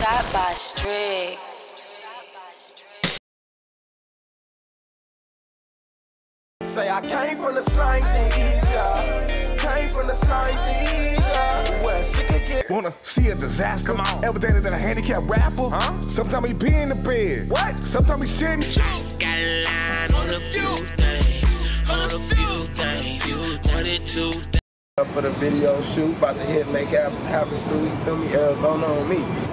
Shot by Stric. Say I came from the slime yeah. Came from the slime yeah. Well, sick again. Wanna see a disaster? Come on. Ever dated a handicapped rapper? Huh? Sometimes he be in the bed. What? Sometimes he shitting. Got a line on a few things, on a few things, one and two For the video shoot, about to hit make out have a suit, you feel me? Arizona on me.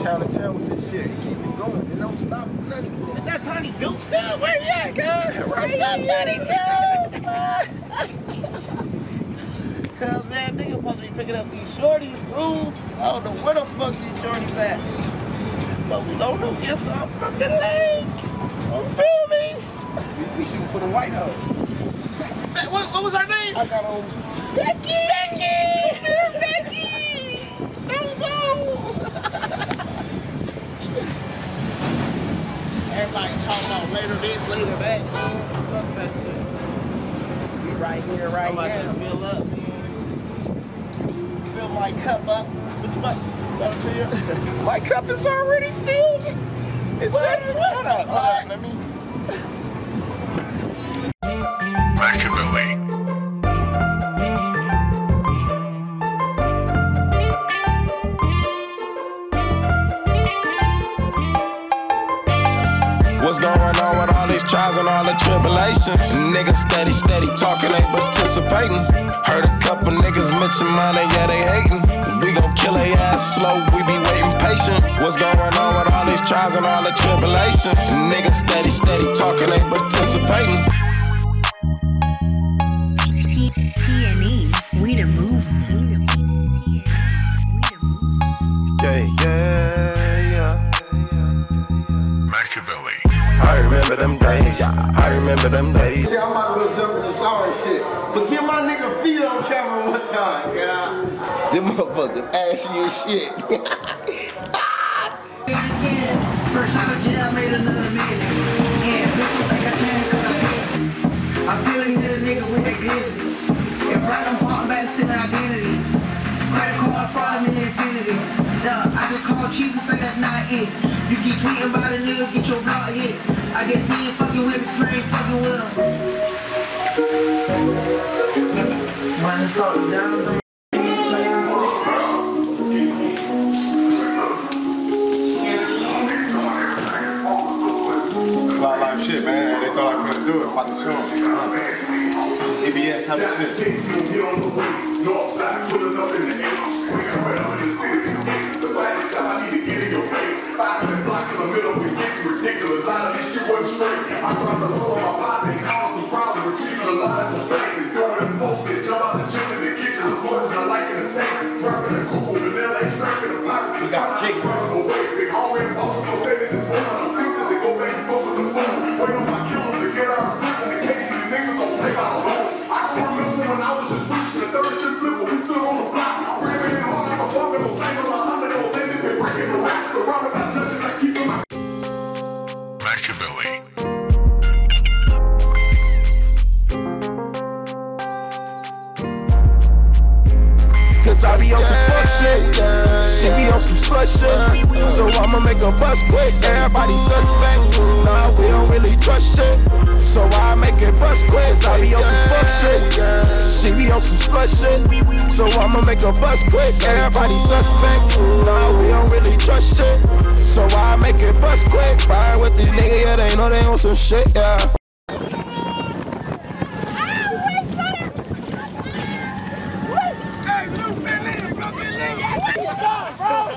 Town to town with this shit. It keep it going. It don't stop nothing. That's Honey Dukes, cuz. Where you at, cuz? Right. What's up, Tiny Dukes? Cuz, man, nigga supposed to be picking up these shorties, bro. I don't know where the fuck these shorties at. But we don't know get some from the lake. You feel me? We, we shooting for the White House. What, what was her name? I got on. Becky! Becky! Come here, Becky! Don't go! Everybody talking about later this, later that. Fuck that shit. Right here, right I'm to fill up. Fill my cup up. What you about, you about to fill? My cup is already filled. It's What? ready. Hold up, hold up. Let me. And tribulations? Niggas steady, steady talking, ain't participating. Heard a couple niggas mention money, yeah, they hating. We gon' kill they ass slow, we be waiting patient. What's going on with all these trials and all the tribulations? Niggas steady, steady talking, ain't participating. Days, I remember them days. Shit, I'm about to go jump in the shower and shit. But get my nigga feet on camera one time, God. Them motherfuckers ashy as shit. First out of jail, made another million. Yeah, bitch, think I turned cause I did. I still ain't hit a nigga with that glizzy. If right, I'm talking about it, still an identity. Credit card fraud, I'm in infinity. Duh, I just call chief and say that's not it. You keep tweeting about a nigga, get your block hit. I guess he ain't fucking with me, 'cause I ain't fucking with him. Wanna talk down the Fly shit, man. They thought I couldn't do it. I'm about to show them. Uh, EBS type of shit. We Cause I be on some fuck shit. She be on some slut shit. So I'ma make a bust quick. Everybody suspect. Nah, we don't really trust shit. So I make it bust quick. I be on some fuck shit. She be on some slut shit. So I'ma make a bust quick. Everybody suspect. Nah, we don't really trust shit. So I make it bust quick. Ride with these niggas, yeah, they know they on some shit, yeah.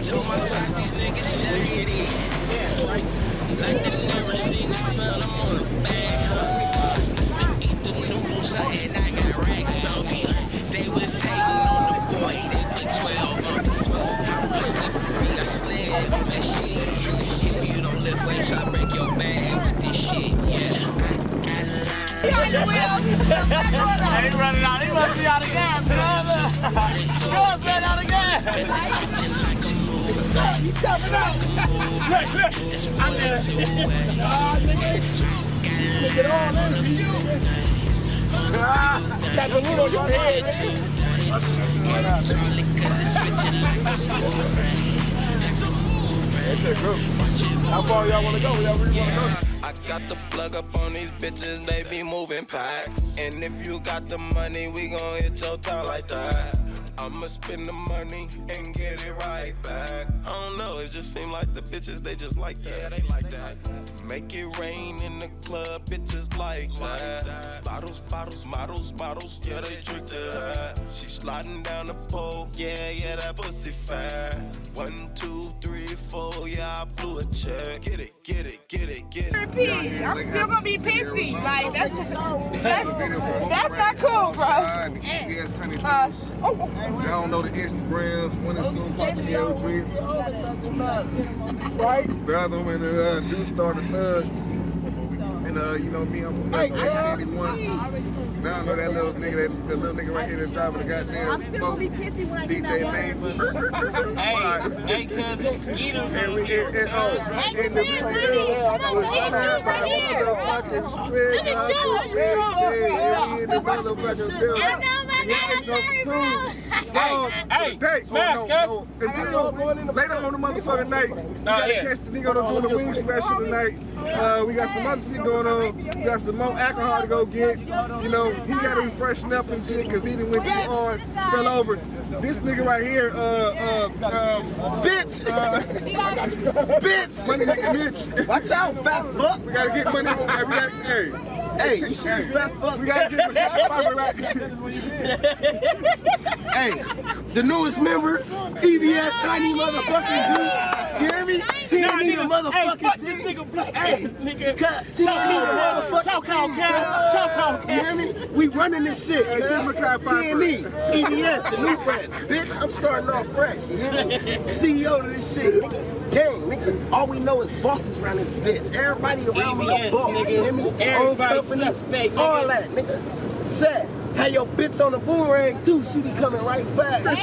On my sides, these niggas shady. Like they never seen the sun, I'm on a bad hunt. I still eat the noodles I had, I got racks on me. They was hating on the boy, they put 12 on me. I was slippery, I slid on that shit. If you don't lift weights, I break your bag with this shit, yeah. I got a line. He running out. He must be out of gas, man. He must be out of gas. How far y'all wanna go? Y'all? I got the plug up on these bitches, they be moving packs. And if you got the money, we gon' hit your town like that. I'ma spend the money and get it right back. I don't know, it just seem like the bitches, they just like that. Yeah, they like that. Make it rain in the club, bitches like that. Bottles, bottles, models, models, yeah, they drink to that. She sliding down the pole, yeah, yeah, that pussy fat. One, two, three, four, yeah, I blew a check. Get it, get it, get it, get it. Pee. I'm still gonna be pissy. Like that's that's, that's not cool, bro. Uh, oh, They don't know the Instagrams, when it's gonna pop the yellow drip. Right? The other one, uh, do start a thug. And uh, you know me, I'm a professional 81. Now I know that little nigga, that, the little nigga right here that's driving the goddamn I'm still gonna be pissy when I get DJ that Lane. Hey, hey, cuz it's Skeeters And on we here. and, and, uh, and the video was shot by motherfucking spread out the red in the motherfucking building. I know my Yeah, God, I'm no sorry, food. bro. No, hey, today, smash, no, cuz. no, Until later on the motherfucking night, we gotta yeah. catch the nigga on the doing the wing special tonight. Uh, we got some other shit going on. We got some more alcohol to go get. You know, he gotta be freshen up and shit because he done went too hard, fell over. This nigga right here, uh, uh, um, bitch, uh, bitch, money making bitch. Watch out, fat fuck. We gotta get money. Hey, we gotta, hey. Hey, you see this fat fuck? We gotta get money. Hey, the newest member, EBS Tiny Motherfucking Goose. You hear me? TNE Nah, the nigga, hey, motherfucking fuck this nigga black Hey, ass nigga. cut. TNE the Choke motherfucking Choke out, team. Cal. Choke out, You hear me? We running this shit. Hey, give him a clap TNE, EBS, the new press. Bitch, I'm starting off fresh. You hear me? CEO to this shit, nigga. Gang, nigga. All we know is bosses around this bitch. Everybody around me a EBS, boss. nigga. You hear me? Everybody Own company, suspect, nigga. All that, nigga. Sad. Had your bitch on the boomerang too. She be coming right back.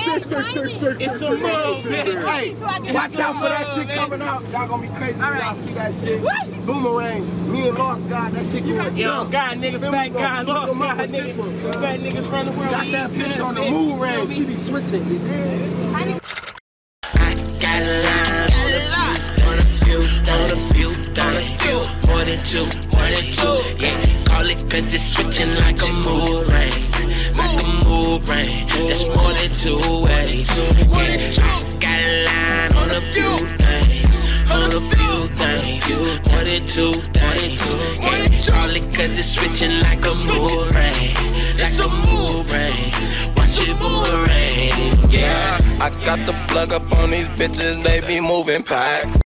It's a move, bitch. Hey, watch out for that shit coming out. Y'all gonna be crazy when y'all see that shit. Boomerang. Me and Lost God, that shit going Yo, dumb. God, nigga, fat We guy, gonna lost fuck 'em up this one, nigga. Fat niggas run the world. Got that eat bitch on the bitch, move you ring. feel She be switching. You? I got two, more than two. Yeah, call it cause it's switching like a mood ring, like a mood ring. That's more than two ways. Yeah, I got a line on a few things, on a few things, more than two things. Yeah, call it cause it's switching like a mood ring, like a mood ring. Watch it boomerang, yeah. I got the plug up on these bitches, they be moving packs.